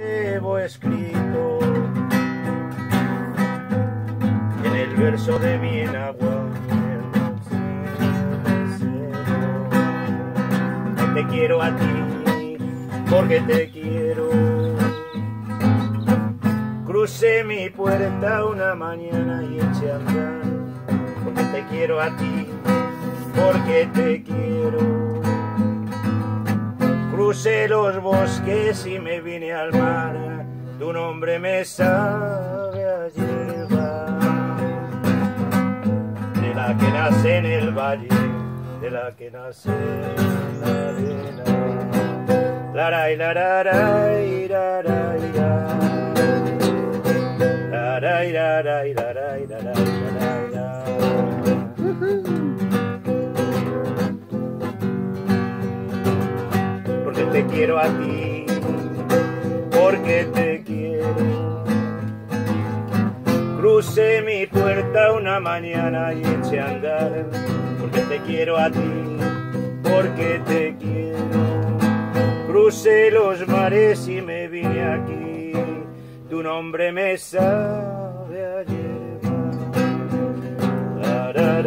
llevo escrito en el verso de mi enagua. Te quiero a ti porque te quiero. Crucé mi puerta una mañana y eché a andar porque te quiero a ti, porque te quiero crucé los bosques y me vine al mar, tu nombre me sabe llevar. De la que nace en el valle, de la que nace en la arena. Lara y lara y lara. Te quiero a ti, porque te quiero. Crucé mi puerta una mañana y eché a andar, porque te quiero a ti, porque te quiero. Crucé los mares y me vine aquí, tu nombre me sabe a hierba. La, ra,